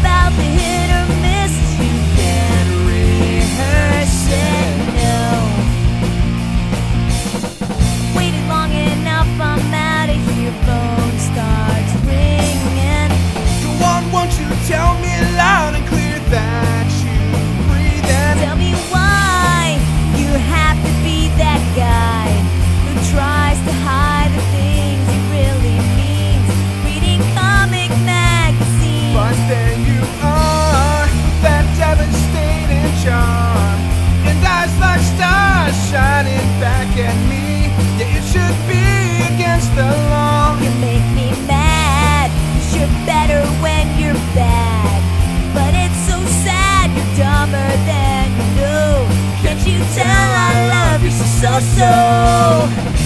about the hill. at me. Yeah, it should be against the law. You make me mad. Cause you're better when you're bad. But it's so sad you're dumber than you know. Can't you tell I love you so, so, so?